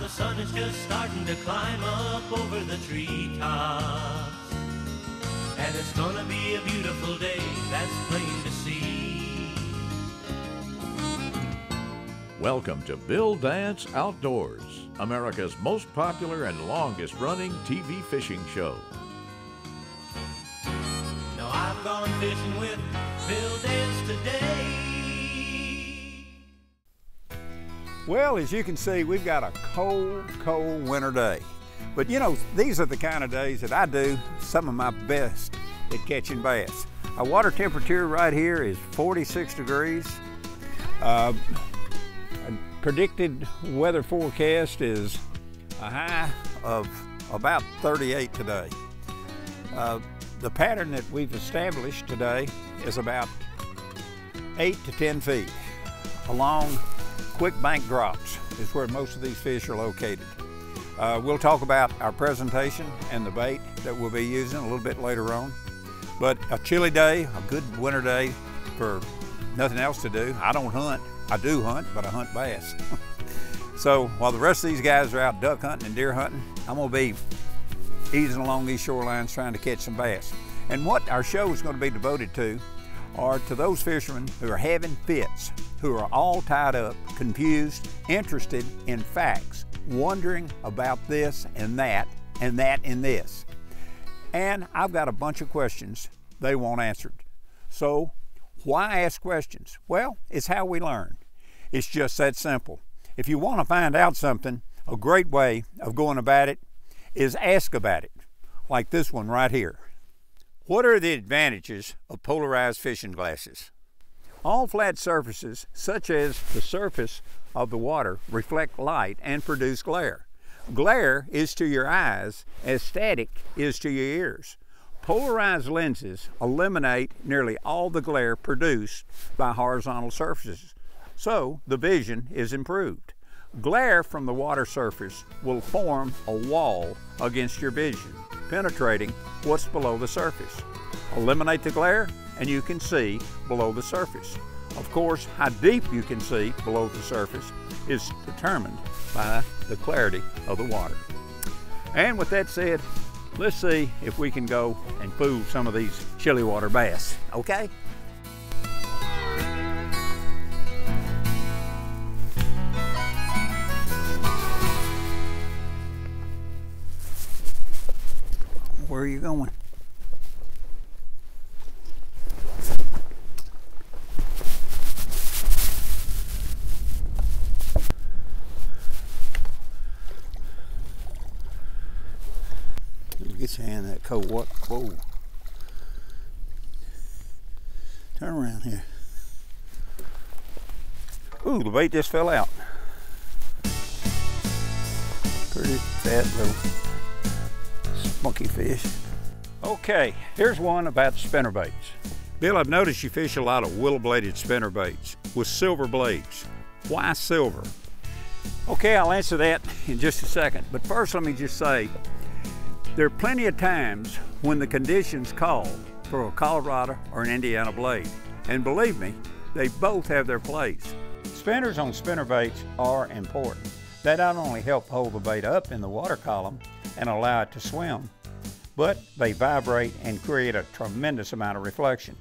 the sun is just starting to climb up over the treetops. And it's gonna be a beautiful day, that's plain to see. Welcome to Bill Dance Outdoors, America's most popular and longest running TV fishing show. Now I've gone fishing with Bill Dance today. Well, as you can see, we've got a cold, cold winter day. But you know, these are the kind of days that I do some of my best at catching bass. Our water temperature right here is 46 degrees. Uh, predicted weather forecast is a high of about 38 today. Uh, the pattern that we've established today is about 8 to 10 feet along quick bank drops is where most of these fish are located. Uh, we'll talk about our presentation and the bait that we'll be using a little bit later on. But a chilly day, a good winter day for nothing else to do. I don't hunt. I do hunt, but I hunt bass. so while the rest of these guys are out duck hunting and deer hunting, I'm gonna be easing along these shorelines trying to catch some bass. And what our show is gonna be devoted to are to those fishermen who are having fits, who are all tied up, confused, interested in facts, wondering about this and that, and that and this. And I've got a bunch of questions they want answered. So, why ask questions? Well, it's how we learn. It's just that simple. If you want to find out something, a great way of going about it is ask about it, like this one right here. What are the advantages of polarized fishing glasses? All flat surfaces, such as the surface of the water, reflect light and produce glare. Glare is to your eyes as static is to your ears. Polarized lenses eliminate nearly all the glare produced by horizontal surfaces, so the vision is improved. Glare from the water surface will form a wall against your vision, penetrating what's below the surface. Eliminate the glare and you can see below the surface. Of course, how deep you can see below the surface is determined by the clarity of the water. And with that said, let's see if we can go and fool some of these chilly water bass, okay? Where are you going? Get your hand that cold water. Whoa. Turn around here. Ooh, the bait just fell out. Pretty fat little spunky fish. Okay, here's one about spinner baits. Bill, I've noticed you fish a lot of willow-bladed spinner baits with silver blades. Why silver? Okay, I'll answer that in just a second. But first, let me just say, there are plenty of times when the conditions call for a Colorado or an Indiana blade. And believe me, they both have their place. Spinners on spinner baits are important. They not only help hold the bait up in the water column and allow it to swim, but they vibrate and create a tremendous amount of reflection.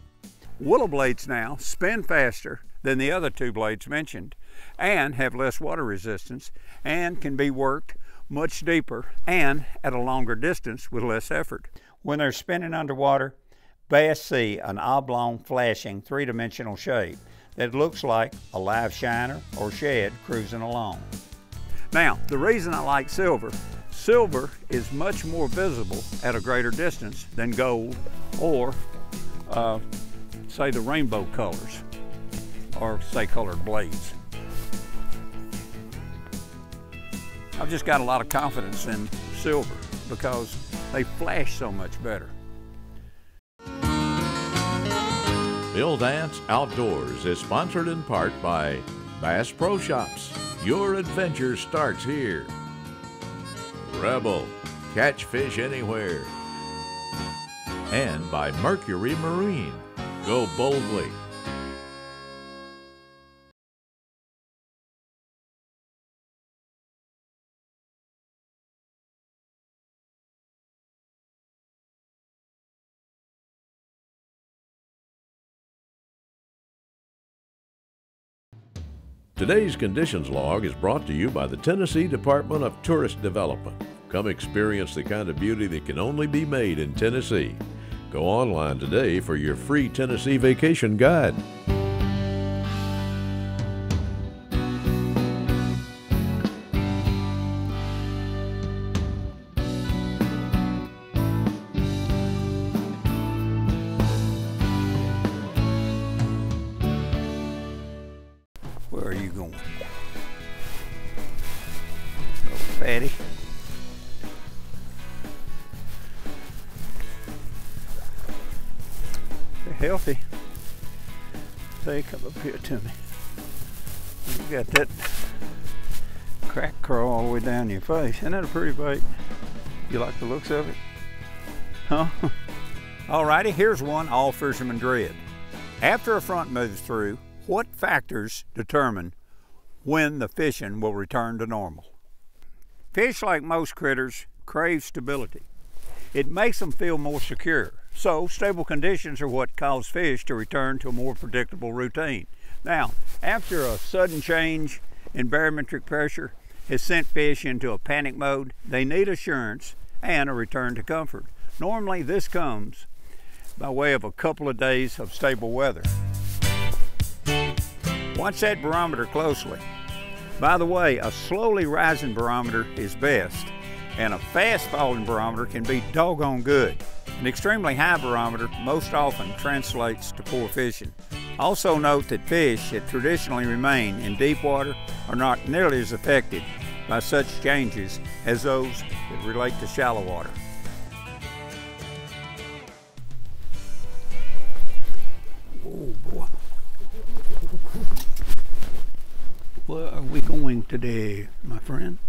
Willow blades now spin faster than the other two blades mentioned and have less water resistance and can be worked much deeper and at a longer distance with less effort. When they're spinning underwater, bass see an oblong flashing three-dimensional shape that looks like a live shiner or shad cruising along. Now, the reason I like silver, silver is much more visible at a greater distance than gold or uh, say the rainbow colors or say colored blades. I've just got a lot of confidence in silver because they flash so much better. Bill Dance Outdoors is sponsored in part by Bass Pro Shops. Your adventure starts here. Rebel, catch fish anywhere. And by Mercury Marine, go boldly. Today's conditions log is brought to you by the Tennessee Department of Tourist Development. Come experience the kind of beauty that can only be made in Tennessee. Go online today for your free Tennessee vacation guide. Fatty. They're healthy. They come up here to me. You got that crack craw all the way down your face. Isn't that a pretty bait? You like the looks of it? Huh? Alrighty, here's one all fishermen dread. After a front moves through, what factors determine when the fishing will return to normal? Fish, like most critters, crave stability. It makes them feel more secure. So, stable conditions are what cause fish to return to a more predictable routine. Now, after a sudden change in barometric pressure has sent fish into a panic mode, they need assurance and a return to comfort. Normally, this comes by way of a couple of days of stable weather. Watch that barometer closely. By the way, a slowly rising barometer is best, and a fast falling barometer can be doggone good. An extremely high barometer most often translates to poor fishing. Also note that fish that traditionally remain in deep water are not nearly as affected by such changes as those that relate to shallow water. Oh boy. Where are we going today, my friend?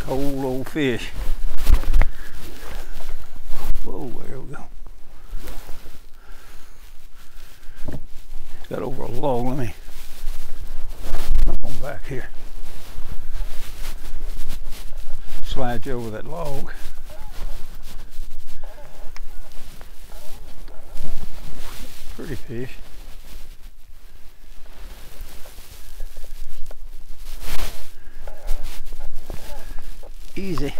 Cold old fish. Whoa, there we go. Got over a log. Let me come on back here. Slide you over that log. Easy.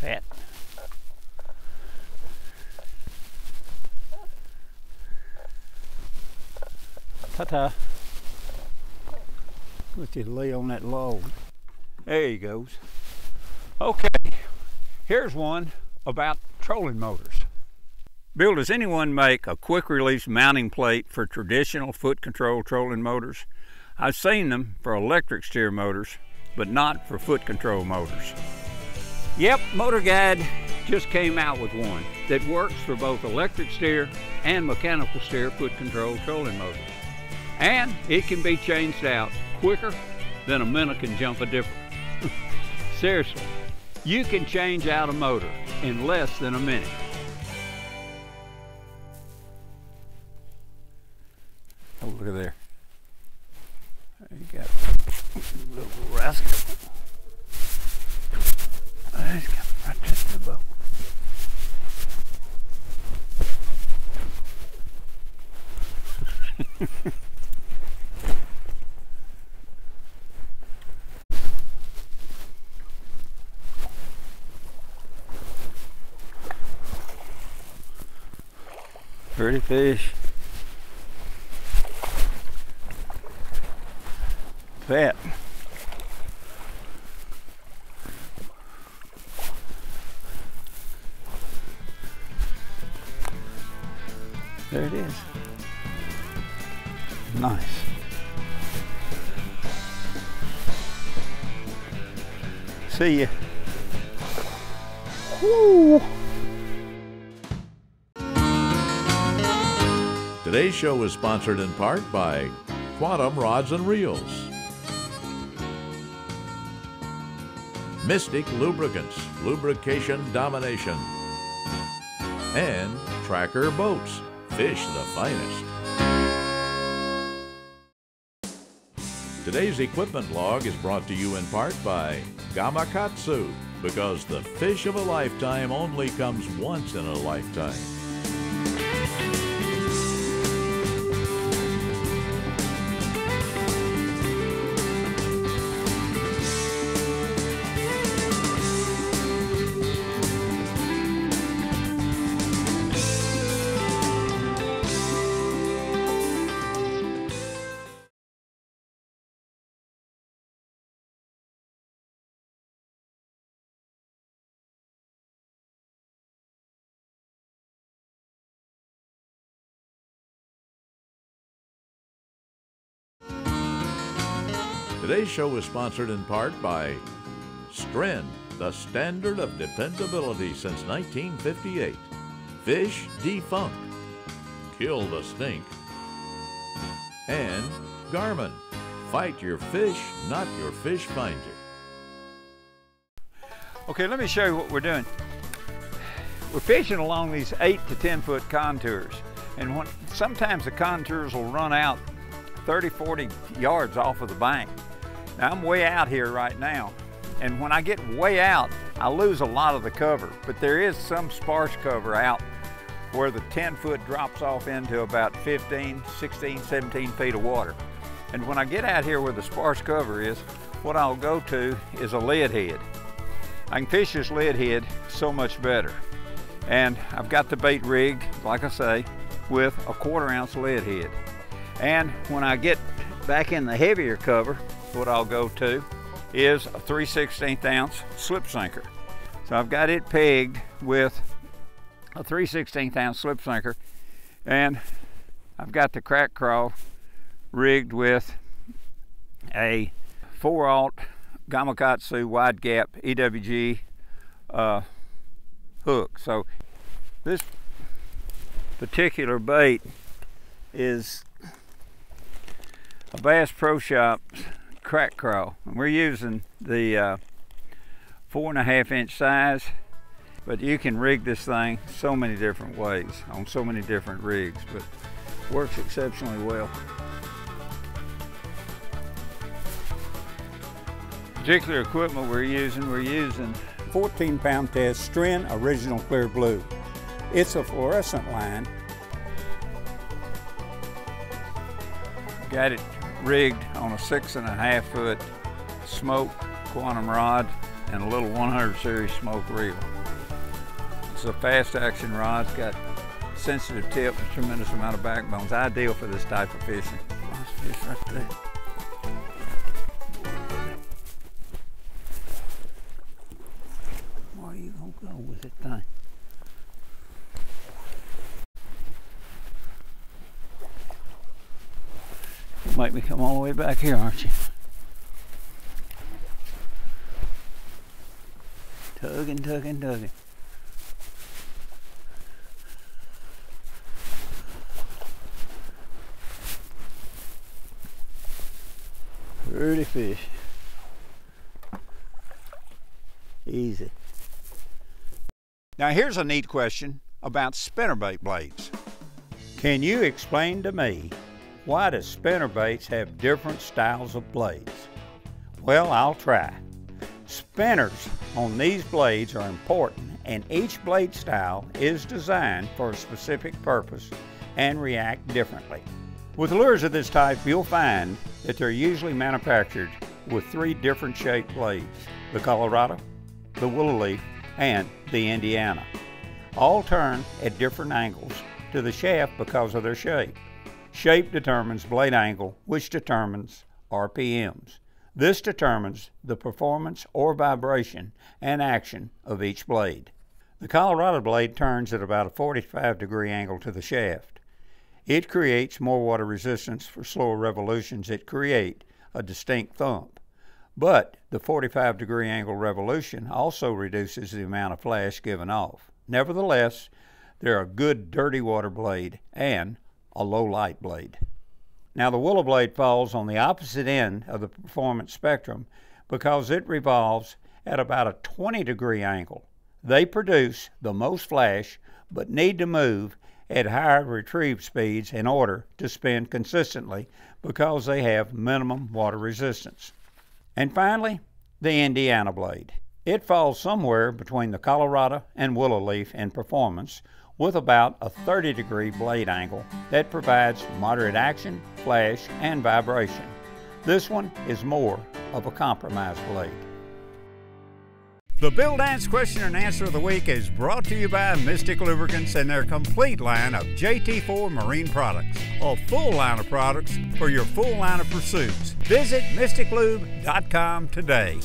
Fat. Ta-ta. Let you lay on that log. There he goes. Okay, here's one about trolling motors. Bill, does anyone make a quick release mounting plate for traditional foot control trolling motors? I've seen them for electric steer motors, but not for foot control motors. Yep, Motor Guide just came out with one that works for both electric steer and mechanical steer foot control trolling motors. And it can be changed out quicker than a minute can jump a dipper. Seriously, you can change out a motor in less than a minute. Fish. Fat. There it is. Nice. See ya. Woo! Today's show is sponsored in part by Quantum Rods and Reels, Mystic Lubricants, Lubrication Domination, and Tracker Boats, Fish the Finest. Today's equipment log is brought to you in part by Gamakatsu, because the fish of a lifetime only comes once in a lifetime. Today's show is sponsored in part by Stren, the standard of dependability since 1958. Fish defunct, kill the stink. And Garmin, fight your fish, not your fish finder. Okay, let me show you what we're doing. We're fishing along these eight to 10 foot contours. And when, sometimes the contours will run out 30, 40 yards off of the bank. Now I'm way out here right now, and when I get way out, I lose a lot of the cover, but there is some sparse cover out where the 10 foot drops off into about 15, 16, 17 feet of water. And when I get out here where the sparse cover is, what I'll go to is a lead head. I can fish this lead head so much better. And I've got the bait rigged, like I say, with a quarter ounce lead head. And when I get back in the heavier cover, what I'll go to is a 3 16th ounce slip sinker. So I've got it pegged with a 3 16th ounce slip sinker and I've got the crack craw rigged with a 4 aught Gamakatsu wide gap EWG uh, hook. So this particular bait is a Bass Pro Shops crack craw. And we're using the uh, four and a half inch size, but you can rig this thing so many different ways on so many different rigs, but works exceptionally well. Particular equipment we're using, we're using 14 pound test Stren Original Clear Blue. It's a fluorescent line. Got it rigged on a six and a half foot smoke quantum rod and a little 100 series smoke reel. It's a fast action rod, it's got sensitive tip, tremendous amount of backbone. It's ideal for this type of fishing. Nice fish right there. Me come all the way back here, aren't you? Tugging, tugging, tugging. Pretty fish. Easy. Now here's a neat question about spinnerbait blades. Can you explain to me why do spinnerbaits have different styles of blades? Well, I'll try. Spinners on these blades are important and each blade style is designed for a specific purpose and react differently. With lures of this type, you'll find that they're usually manufactured with three different shaped blades, the Colorado, the Willow Leaf, and the Indiana. All turn at different angles to the shaft because of their shape. Shape determines blade angle, which determines RPMs. This determines the performance or vibration and action of each blade. The Colorado blade turns at about a 45 degree angle to the shaft. It creates more water resistance for slower revolutions that create a distinct thump. But the 45 degree angle revolution also reduces the amount of flash given off. Nevertheless, they're a good dirty water blade and a low light blade. Now the willow blade falls on the opposite end of the performance spectrum because it revolves at about a 20 degree angle. They produce the most flash but need to move at higher retrieve speeds in order to spin consistently because they have minimum water resistance. And finally, the Indiana blade. It falls somewhere between the Colorado and Willow Leaf in performance with about a 30 degree blade angle that provides moderate action, flash, and vibration. This one is more of a compromise blade. The Bill Dance question and answer of the week is brought to you by Mystic Lubricants and their complete line of JT4 marine products. A full line of products for your full line of pursuits. Visit mysticlube.com today.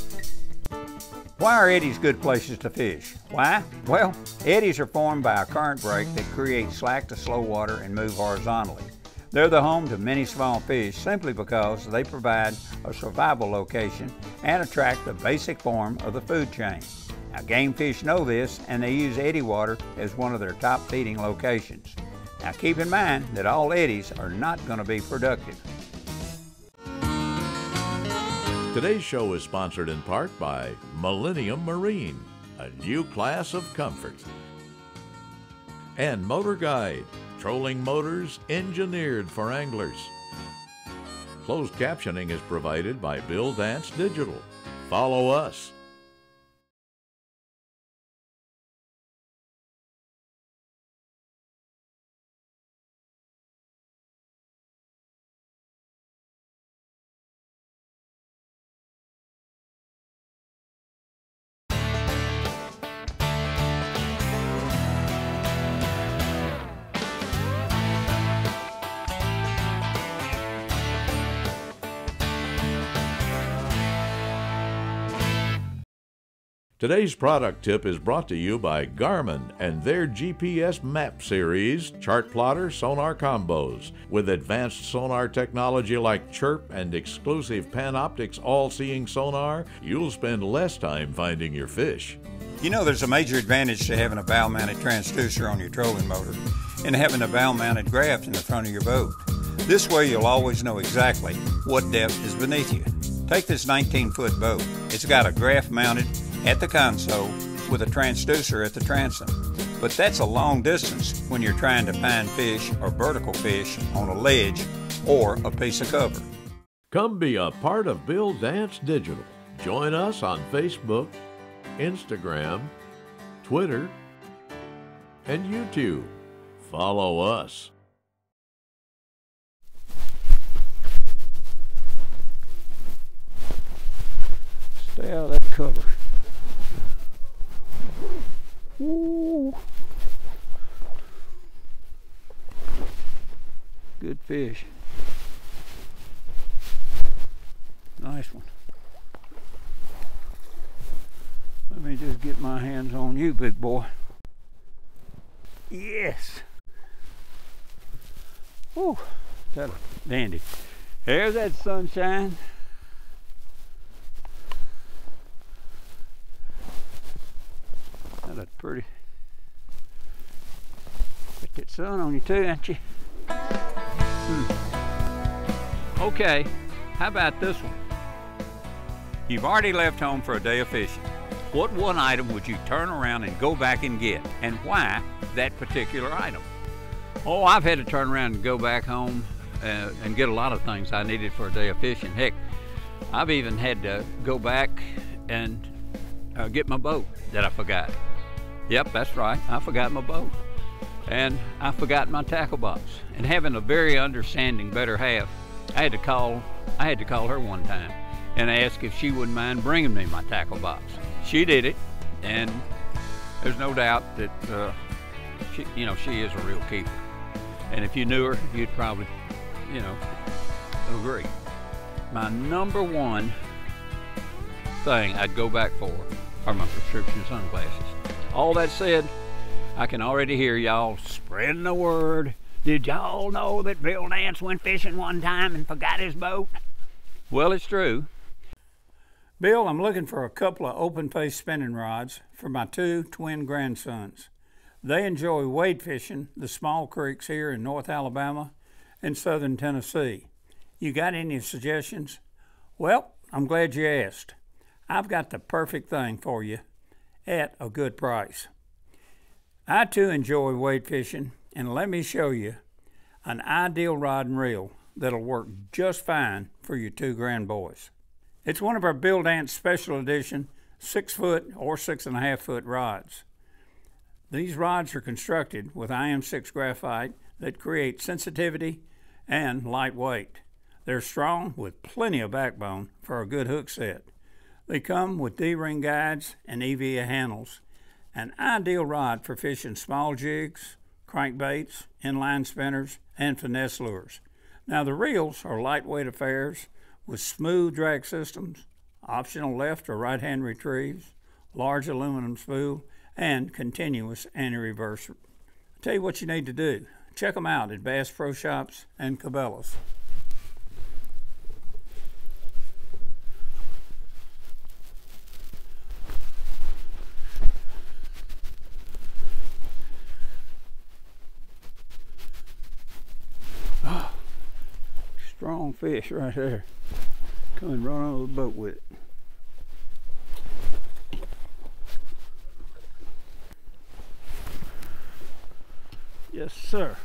Why are eddies good places to fish? Why? Well, eddies are formed by a current break that creates slack to slow water and move horizontally. They're the home to many small fish simply because they provide a survival location and attract the basic form of the food chain. Now game fish know this and they use eddy water as one of their top feeding locations. Now keep in mind that all eddies are not going to be productive. Today's show is sponsored in part by Millennium Marine, a new class of comfort, and Motor Guide trolling motors engineered for anglers. Closed captioning is provided by Bill Dance Digital. Follow us Today's product tip is brought to you by Garmin and their GPS map series, chart plotter sonar combos. With advanced sonar technology like Chirp and exclusive Panoptix all seeing sonar, you'll spend less time finding your fish. You know, there's a major advantage to having a bow mounted transducer on your trolling motor and having a bow mounted graph in the front of your boat. This way, you'll always know exactly what depth is beneath you. Take this 19 foot boat. It's got a graph mounted at the console with a transducer at the transom. But that's a long distance when you're trying to find fish or vertical fish on a ledge or a piece of cover. Come be a part of Bill Dance Digital. Join us on Facebook, Instagram, Twitter, and YouTube. Follow us. Stay out of that cover. Fish. Nice one. Let me just get my hands on you, big boy. Yes. Whew, that dandy. There's that sunshine. That pretty. Got that sun on you too, ain't you? Hmm. Okay, how about this one? You've already left home for a day of fishing. What one item would you turn around and go back and get, and why that particular item? Oh, I've had to turn around and go back home uh, and get a lot of things I needed for a day of fishing. Heck, I've even had to go back and uh, get my boat that I forgot. Yep, that's right. I forgot my boat. And I forgot my tackle box. And having a very understanding better half, I had to call I had to call her one time and ask if she wouldn't mind bringing me my tackle box. She did it, and there's no doubt that uh, she, you know, she is a real keeper. And if you knew her, you'd probably, you know, agree. My number one thing I'd go back for are my prescription sunglasses. All that said, I can already hear y'all spreading the word. Did y'all know that Bill Dance went fishing one time and forgot his boat? Well, it's true. Bill, I'm looking for a couple of open face spinning rods for my two twin grandsons. They enjoy wade fishing the small creeks here in North Alabama and southern Tennessee. You got any suggestions? Well, I'm glad you asked. I've got the perfect thing for you at a good price. I too enjoy wade fishing, and let me show you an ideal rod and reel that'll work just fine for your two grand boys. It's one of our Bill Dance Special Edition six foot or six and a half foot rods. These rods are constructed with IM6 graphite that creates sensitivity and lightweight. They're strong with plenty of backbone for a good hook set. They come with D-ring guides and EVA handles, an ideal rod for fishing small jigs, crankbaits, inline spinners, and finesse lures. Now the reels are lightweight affairs with smooth drag systems, optional left or right hand retrieves, large aluminum spool, and continuous anti-reverse. I'll tell you what you need to do. Check them out at Bass Pro Shops and Cabela's. Oh, strong fish right there. Coming right on the boat with it. Yes, sir.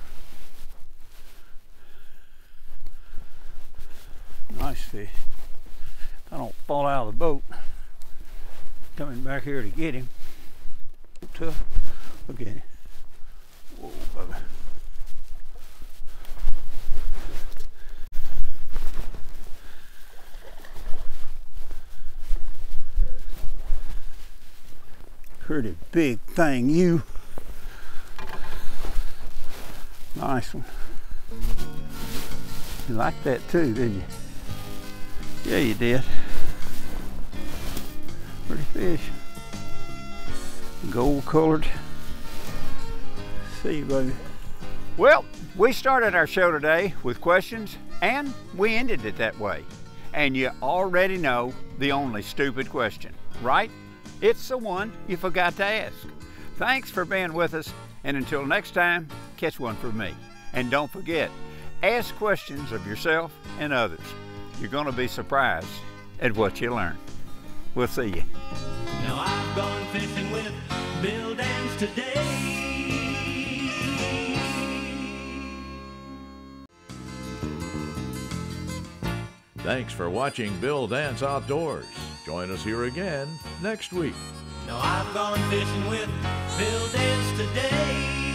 Nice fish. I don't fall out of the boat. Coming back here to get him. Tough. Look at him. Whoa. Pretty big thing, you. Nice one. You liked that too, didn't you? Yeah, you did. Pretty fish. Gold colored. See you, baby. Well, we started our show today with questions and we ended it that way. And you already know the only stupid question, right? It's the one you forgot to ask. Thanks for being with us, and until next time, catch one for me. And don't forget, ask questions of yourself and others. You're going to be surprised at what you learn. We'll see you. Now I've gone fishing with Bill Dance today. Thanks for watching Bill Dance Outdoors. Join us here again next week. Now I've gone fishing with Bill Dance today.